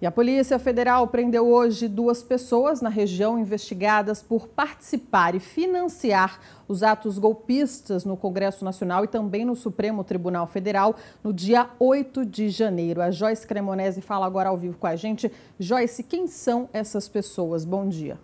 E a Polícia Federal prendeu hoje duas pessoas na região investigadas por participar e financiar os atos golpistas no Congresso Nacional e também no Supremo Tribunal Federal no dia 8 de janeiro. A Joyce Cremonese fala agora ao vivo com a gente. Joyce, quem são essas pessoas? Bom dia.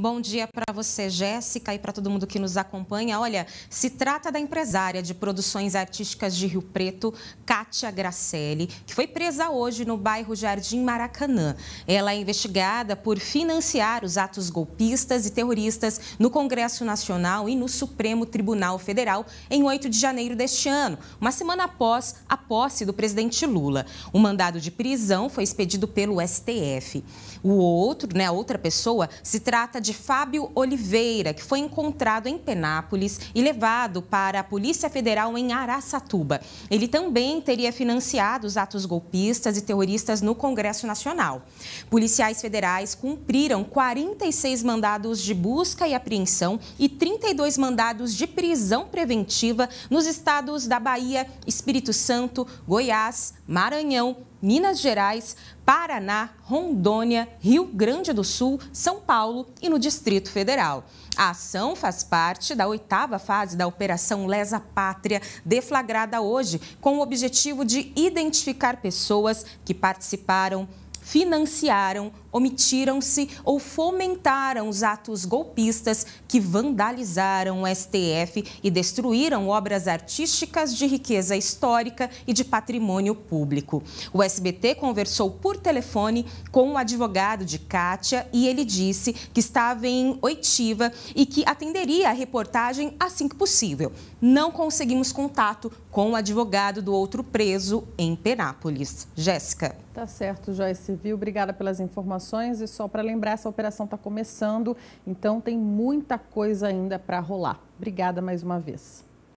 Bom dia para você, Jéssica, e para todo mundo que nos acompanha. Olha, se trata da empresária de produções artísticas de Rio Preto, Kátia Gracelli, que foi presa hoje no bairro Jardim Maracanã. Ela é investigada por financiar os atos golpistas e terroristas no Congresso Nacional e no Supremo Tribunal Federal em 8 de janeiro deste ano, uma semana após a posse do presidente Lula. O mandado de prisão foi expedido pelo STF. O outro, né, a outra pessoa, se trata de Fábio Oliveira, que foi encontrado em Penápolis e levado para a Polícia Federal em Araçatuba. Ele também teria financiado os atos golpistas e terroristas no Congresso Nacional. Policiais federais cumpriram 46 mandados de busca e apreensão e 32 mandados de prisão preventiva nos estados da Bahia, Espírito Santo, Goiás, Maranhão, Minas Gerais, Paraná, Rondônia, Rio Grande do Sul, São Paulo e no Distrito Federal. A ação faz parte da oitava fase da Operação Lesa Pátria, deflagrada hoje, com o objetivo de identificar pessoas que participaram financiaram, omitiram-se ou fomentaram os atos golpistas que vandalizaram o STF e destruíram obras artísticas de riqueza histórica e de patrimônio público. O SBT conversou por telefone com o advogado de Kátia e ele disse que estava em oitiva e que atenderia a reportagem assim que possível. Não conseguimos contato com o advogado do outro preso em Penápolis. Jéssica. Tá certo, Joyce Viu. Obrigada pelas informações. E só para lembrar, essa operação está começando, então tem muita coisa ainda para rolar. Obrigada mais uma vez.